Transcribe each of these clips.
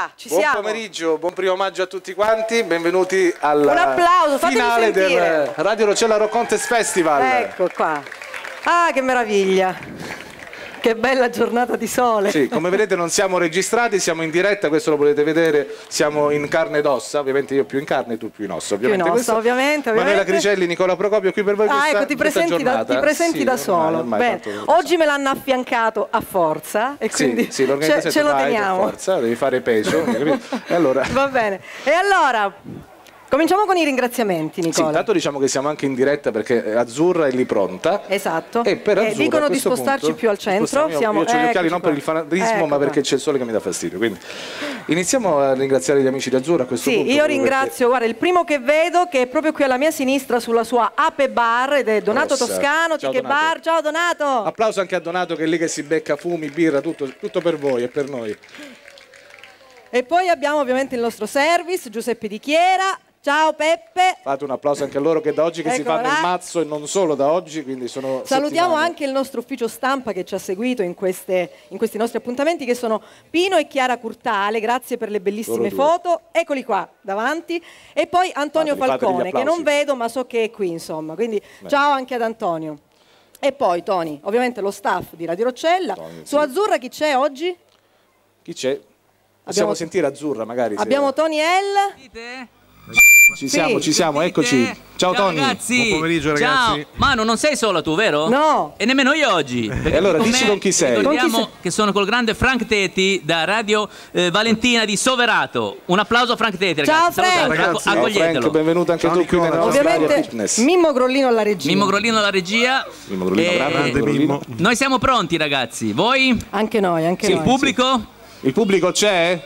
Ah, ci Buon siamo. pomeriggio, buon primo maggio a tutti quanti, benvenuti applauso, fatemi finale del. Radio Rocella Rock Contest Festival. Ecco qua. Ah, che meraviglia. Che bella giornata di sole. Sì, come vedete non siamo registrati, siamo in diretta, questo lo potete vedere, siamo in carne ed ossa, ovviamente io più in carne, tu più in ossa. Ovviamente in ossa, questo. ovviamente, Manuela ovviamente. Cricelli, Nicola Procopio qui per voi Ah, questa, ecco, ti presenti, da, ti presenti Sì, da ormai- solo. ormai tanto- Oggi me l'hanno affiancato a forza e Sì, quindi sì, l'organizzazione ce, ce lo teniamo. forza, devi fare peso? E allora... Va bene. E allora, cominciamo con i ringraziamenti, Sì, Nicola. intanto diciamo che siamo anche in diretta perché Azzurra è lì pronta. Esatto. E per Eh, Azzurra, dicono a di spostarci punto, più al centro. io- Siamo... Io ho gli occhiali non per il qua. fanatismo, Ecco ma qua. perché c'è il sole che mi dà fastidio. Quindi iniziamo a ringraziare gli amici di Azzurra a questo Sì, punto. io proprio ringrazio, guarda, il primo che vedo che è proprio qui alla mia sinistra sulla sua Ape Bar ed è Donato Rossa. Toscano, Ciao, Donato. Bar. Ciao Donato! perché- Applauso anche a Donato che è lì che si becca fumi, birra, tutto, tutto per voi e per noi. E poi abbiamo ovviamente il nostro service, Giuseppe Di Chiera. Ciao Peppe. Fate un applauso anche a loro che da oggi che si Eccolo fanno là. il mazzo e non solo da oggi, quindi sono Salutiamo settimane. anche il nostro ufficio stampa che ci ha seguito in, queste- in questi nostri appuntamenti che sono Pino e Chiara Curtale, grazie per le bellissime foto, eccoli qua davanti, e poi Antonio Fateli, Falcone che non vedo ma so che è qui insomma, quindi ciao anche ad Antonio. E poi Tony, ovviamente lo staff di Radio Roccella, Tony, su sì. Azzurra chi c'è oggi? Chi c'è? Possiamo Abbiamo- sentire Azzurra magari. se- Abbiamo Tony L. Ci siamo, sì. ci siamo, eccoci. Ciao, Tony. ragazzi. Buon pomeriggio, ragazzi. Ciao. Manu, non sei solo tu, vero? No. E nemmeno io oggi. perché allora, qui dici me con chi sei. Ricordiamo Con chi sei? che sono col grande Frank Teti da Radio eh, Valentina di Soverato. Un applauso a Frank Teti, Ciao, ragazzi. Frank. Salutate, Ragazzi. Ciao, accoglietelo. Frank, benvenuto anche Ciao, tu qui nella ciao. Ovviamente fitness. Mimmo Grollino alla regia. Mimmo Grollino alla regia. Mimmo Grollino, E- grande Grande Mimmo. Noi siamo pronti, ragazzi. Voi? Anche noi, anche Il noi. pubblico? Il pubblico c'è?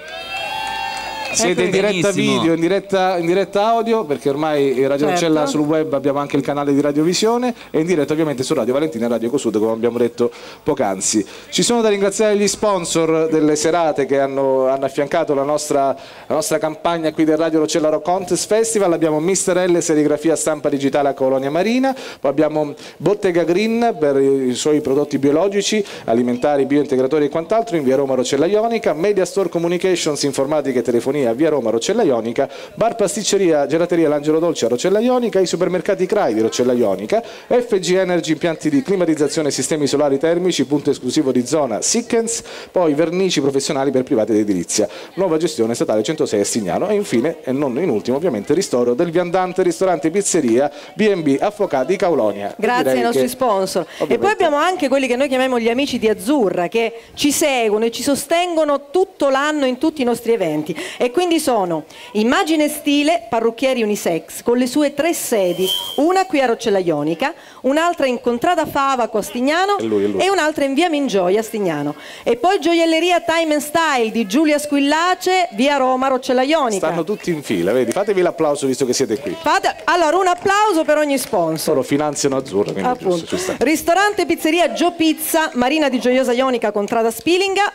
Siete in diretta Benissimo. video, in diretta, in diretta audio, perché ormai Radio Certo. Roccella sul web abbiamo anche il canale di Radiovisione e in diretta ovviamente su Radio Valentina e Radio Cosud, come abbiamo detto poc'anzi. Ci sono da ringraziare gli sponsor delle serate che hanno, hanno affiancato la nostra, la nostra campagna qui del Radio Roccella Rock Contest Festival. Abbiamo Mister L, serigrafia stampa digitale a Colonia Marina, poi abbiamo Bottega Green per i suoi prodotti biologici, alimentari, biointegratori e quant'altro in via Roma Roccella Ionica, Media Store Communications, informatica e telefonia a via Roma Roccella Ionica, bar pasticceria gelateria L'Angelo Dolce a Roccella Ionica, i supermercati CRAI di Roccella Ionica, FG Energy impianti di climatizzazione e sistemi solari termici, punto esclusivo di zona Sickens, poi vernici professionali per privati ed edilizia, nuova gestione statale 106 a Stignano e infine, e non in ultimo ovviamente, ristoro del viandante ristorante pizzeria B&B Affocati Caulonia. Grazie ai nostri che- sponsor. E ovviamente- poi abbiamo anche quelli che noi chiamiamo gli amici di Azzurra, che ci seguono e ci sostengono tutto l'anno in tutti i nostri eventi. E quindi sono Immagine Stile, parrucchieri unisex, con le sue tre sedi, una qui a Roccella Ionica, un'altra in Contrada Fava a Stignano È lui, è lui. e un'altra in Via Mingioia a Stignano. E poi gioielleria Time and Style di Giulia Squillace, via Roma, Roccella Ionica. Stanno tutti in fila, vedi? Fatevi l'applauso visto che siete qui. Fate- Allora, un applauso per ogni sponsor. Loro finanziano Azzurra, quindi giusto, Appunto. ci sta. Ristorante Pizzeria Gio Pizza, Marina di Gioiosa Ionica, Contrada Spilinga.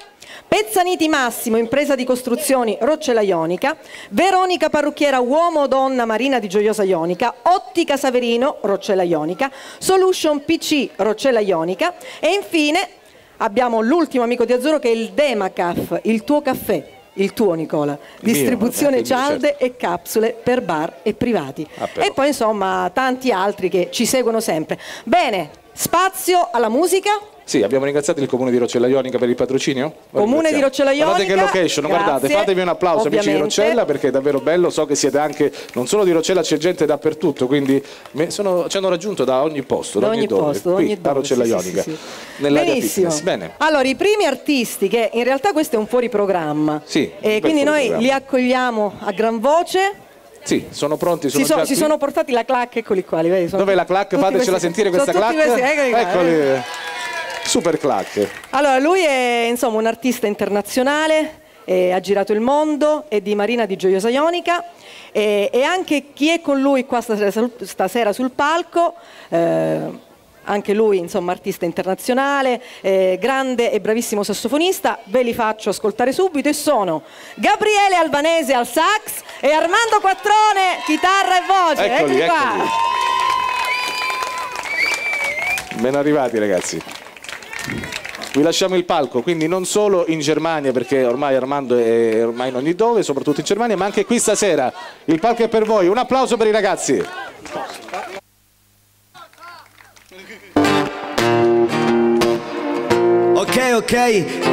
Pezzaniti Massimo, impresa di costruzioni Roccella Ionica, Veronica Parrucchiera Uomo o Donna Marina di Gioiosa Ionica, Ottica Saverino Roccella Ionica, Solution PC Roccella Ionica e infine abbiamo l'ultimo amico di Azzurro che è il Demacaf, il tuo caffè. Il tuo Nicola, distribuzione eh, mio, cialde e capsule per bar e privati. Ah, e poi insomma tanti altri che ci seguono sempre. Bene, spazio alla musica. Sì, abbiamo ringraziato il comune di Roccella Ionica per il patrocinio. Lo Comune di ringraziamo. Roccella Guardate che Ionica, location, guardate, grazie, fatevi un applauso amici di ovviamente. Roccella perché è davvero bello, so che siete anche, non solo di Roccella, c'è gente dappertutto, quindi sono- ci hanno raggiunto da ogni posto, da, Da ogni dove, posto, da qui ogni a dove, Roccella sì, Ionica, sì, sì. Benissimo. Bene. Allora, i primi artisti, che in realtà questo è un fuori programma, Sì, e quindi noi li accogliamo a gran voce. Sì, sono pronti, sono si, so- si sono portati la clac, eccoli qua, li vedi? Dov'è la clac? Fatecela sentire questa sono tutti clac. questi- eccoli qua, Eccoli. eh. Super clac. Allora, lui è insomma un artista internazionale, eh, ha girato il mondo, è di Marina di Gioiosa Ionica e, e anche chi è con lui qua stasera, sul- stasera sul palco, eh, anche lui insomma artista internazionale, eh, grande e bravissimo sassofonista, ve li faccio ascoltare subito e sono Gabriele Albanese al sax e Armando Quattrone, chitarra e voce. Eccoli, qua. eccoli. Ben arrivati ragazzi. vi lasciamo il palco, quindi non solo in Germania, perché ormai Armando è ormai in ogni dove, soprattutto in Germania, ma anche qui stasera. Il palco è per voi, un applauso per i ragazzi. Ok, ok,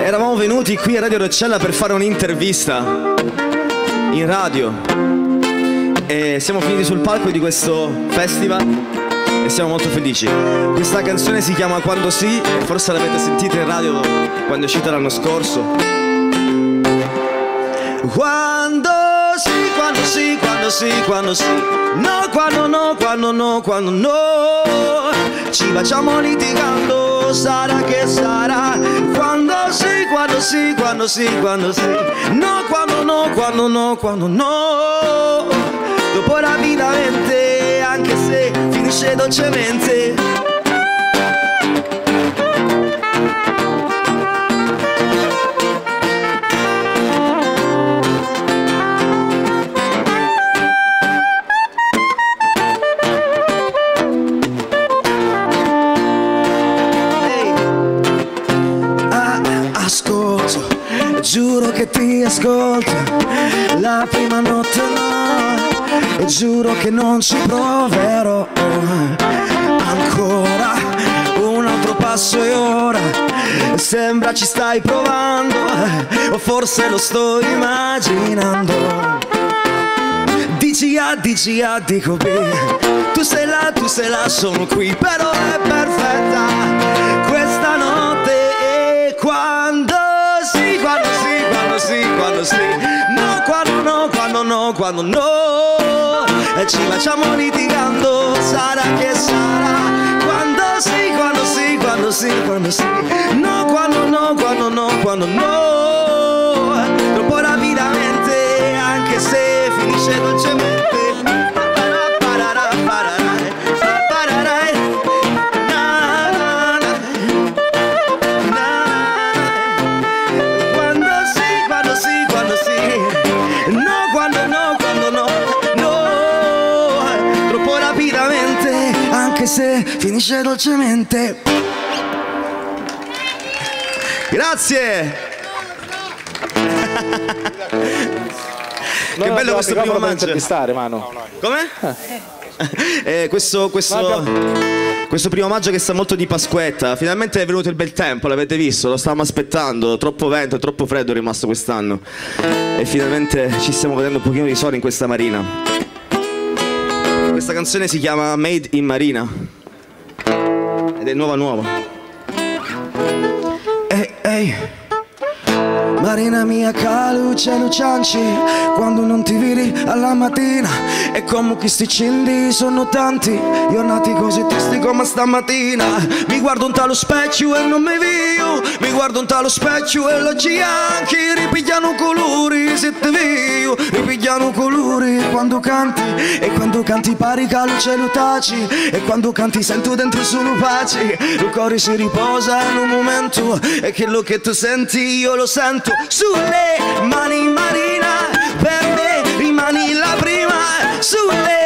eravamo venuti qui a Radio Roccella per fare un'intervista in radio e siamo finiti sul palco di questo festival e siamo molto felici. Questa canzone si chiama Quando sì, forse l'avete sentita in radio quando è uscita l'anno scorso. Quando sì, quando sì, quando sì, no, quando no, quando no, quando no, ci facciamo litigando, sarà che sarà, quando sì, quando sì, quando sì, quando sì, no, quando no, quando no, quando no, dopo rapidamente, anche se finisce dolcemente. Non ci proverò. Ancora, un altro passo e ora, sembra ci stai provando, o forse lo sto immaginando. Dici A, dici A, dico B. Tu sei là, tu sei là, sono qui Però è perfetta questa notte. E quando sì, quando sì, quando sì, quando sì. No, quando no, no, quando no E ci facciamo litigando. Sarà che sarà. Quando sì, quando sì, quando sì, quando sì. No, quando no, quando no, quando no finisce dolcemente. Grazie. Che bello questo primo maggio. intervistare, Mano. Come? Eh, questo, questo, Ma questo primo maggio che sta molto di Pasquetta, finalmente è venuto il bel tempo, l'avete visto, lo stavamo aspettando, troppo vento, troppo freddo è rimasto quest'anno. E finalmente ci stiamo vedendo un pochino di sole in questa marina. Questa canzone si chiama Made in Marina è nuova nuova. Ehi, ehi. Marina mia caluce lucianci. Quando non ti vedi alla mattina E come che sti cendi sono tanti. Giornati così tristi come stamattina. Mi guardo un talo specchio e non mi vedo Mi guardo un talo specchio e lo gianchi Ripigliano colori se te vedo Ripigliano colori quando canti E quando canti pari caluce lutaci E quando canti sento dentro solo pace Il cuore si riposa in un momento E quello che tu senti io lo sento Sulle mani Marina Per me rimani la prima Sulle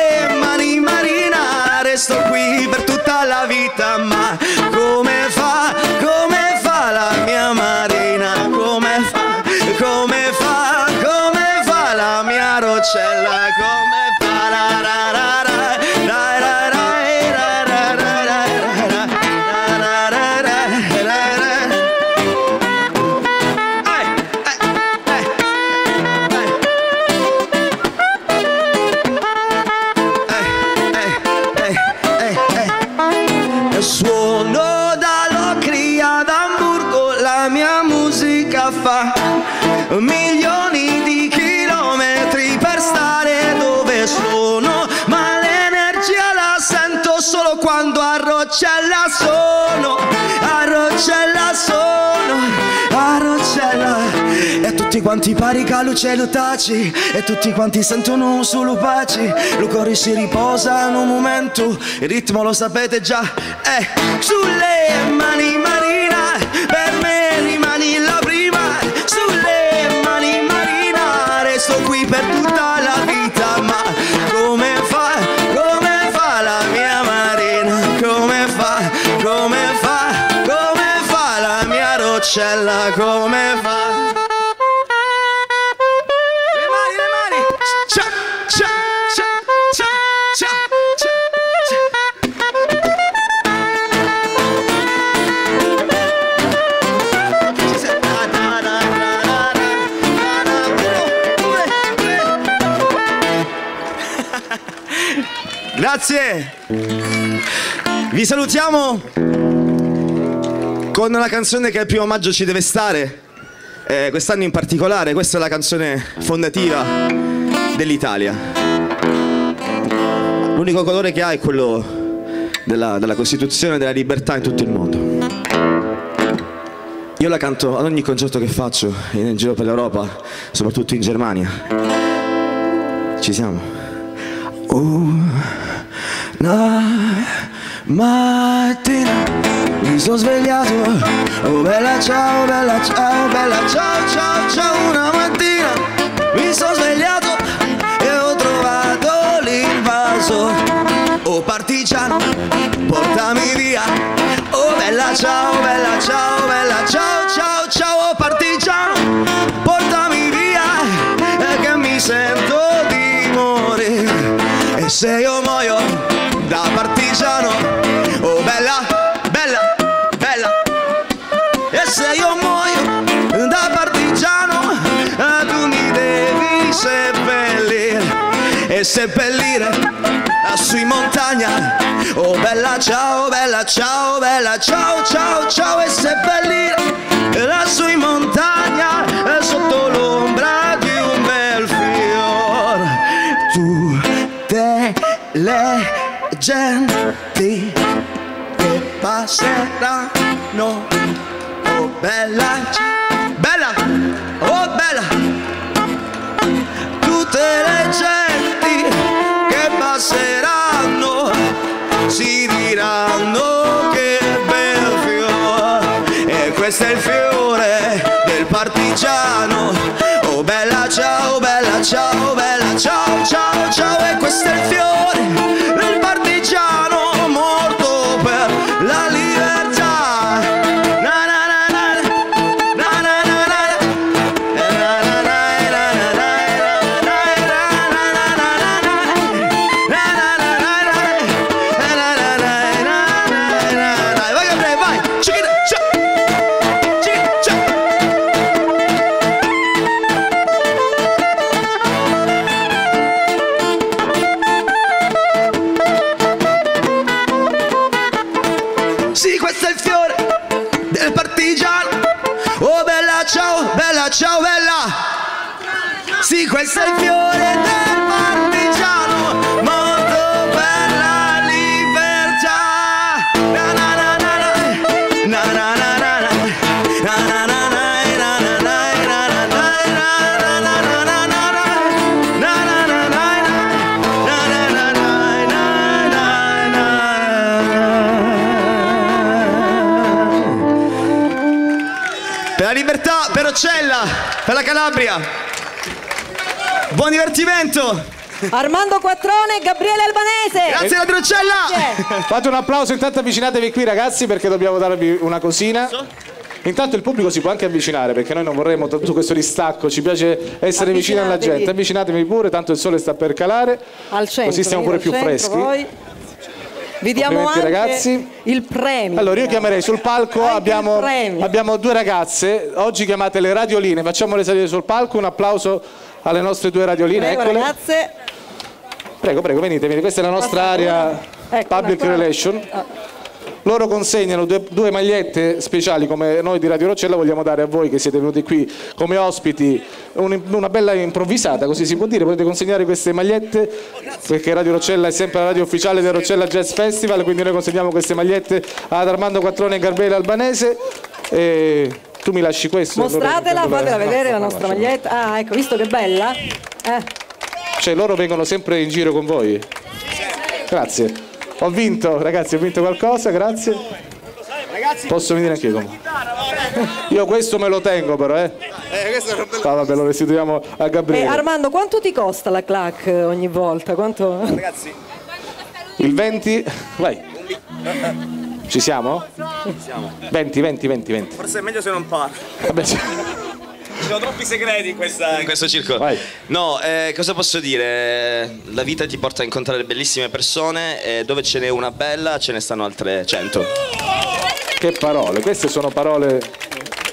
a Roccella. E tutti quanti pari caluce lutaci, e tutti quanti sentono solo pace, il cuore si riposa in un momento, il ritmo lo sapete già, eh, sulle mani Grazie! Vi salutiamo con una canzone che al primo maggio ci deve stare, eh, quest'anno in particolare, questa è la canzone fondativa dell'Italia. L'unico colore che ha è quello della, della Costituzione della libertà in tutto il mondo. Io la canto ad ogni concerto che faccio in giro per l'Europa, soprattutto in Germania. Ci siamo? Una mattina mi sono svegliato, oh bella ciao, bella ciao, bella ciao, ciao, ciao, una mattina mi sono svegliato e ho trovato l'invaso, oh partigiano, portami via, oh bella ciao, bella ciao, bella ciao, ciao, ciao, oh partigiano, portami via, è che mi sento di morire, e se io e seppellire lassù in montagna. Oh bella ciao, bella ciao, bella ciao, ciao, ciao e seppellire lassù in montagna sotto l'ombra di un bel fior. Tutte le genti che passeranno, oh bella, bella, di questo è il fiore del partigiano, morto per la libertà. Na na na na na, na na na na na, na na na. Per la libertà, per Ocella, per la Calabria. Buon divertimento! Armando Quattrone e Gabriele Albanese. Grazie alla Roccella! Grazie. Fate un applauso, intanto avvicinatevi qui ragazzi perché dobbiamo darvi una cosina. Intanto il pubblico si può anche avvicinare perché noi non vorremmo tutto questo distacco, ci piace essere vicini alla gente. Avvicinatevi pure, tanto il sole sta per calare. Al centro. Così stiamo pure più centro, freschi. poi. Vi diamo anche ragazzi. il premio. Allora io chiamerei sul palco, abbiamo, abbiamo due ragazze, oggi chiamate le radioline, facciamo le salire sul palco, un applauso alle nostre due radioline, Prego, eccole. ragazze. Prego, prego, venite, venite, questa è la nostra area. Ecco, public relation. Ah. Loro consegnano due, due magliette speciali come noi di Radio Roccella vogliamo dare a voi che siete venuti qui come ospiti, un- una bella improvvisata, così si può dire, potete consegnare queste magliette perché Radio Roccella è sempre la radio ufficiale del Roccella Jazz Festival, quindi noi consegniamo queste magliette ad Armando Quattrone e Garbele Albanese e tu mi lasci questo. allora Mostratela, vengo fatela da- vedere la no, nostra lasciamo. maglietta. Ah, ecco, visto che bella? Eh. Cioè loro vengono sempre in giro con voi? Grazie. Ho vinto, ragazzi, ho vinto qualcosa, grazie. Posso venire anche io? Io questo me lo tengo però, eh. Ah, vabbè, lo restituiamo a Eh, Gabriele. Armando, quanto ti costa la clac eh, ogni volta? Quanto... Il 20, vai. Ci siamo? Siamo. 20, 20, 20, 20. Forse è meglio se non parlo. Vabbè, sì. Ci sono troppi segreti in, questa- in questo circo. Vai. No, eh, cosa posso dire? La vita ti porta a incontrare bellissime persone e dove ce n'è una bella ce ne stanno altre cento. Che parole, queste sono parole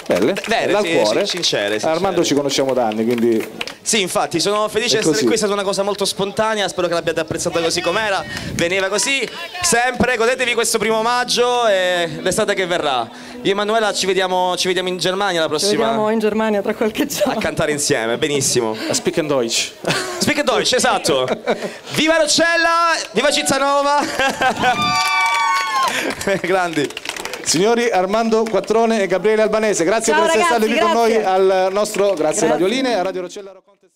belle, Vere, dal sì, cuore. sì, sincere, sincere. Armando ci conosciamo da anni, quindi Sì, infatti, sono felice di essere così. qui, è stata una cosa molto spontanea, spero che l'abbiate apprezzata così com'era. Veniva così, sempre, godetevi questo primo maggio e l'estate che verrà. Io e Emanuela ci vediamo, ci vediamo in Germania la Ci prossima vediamo in Germania tra qualche a giorno. cantare insieme, benissimo. a Speak and Deutsch. Speak Deutsch, esatto. Viva Roccella, viva Cizzanova. Grandi. Signori Armando Quattrone e Gabriele Albanese, grazie Ciao, per essere ragazzi, stati qui con noi al nostro Grazie, Grazie. Radioline, a Radio Contest.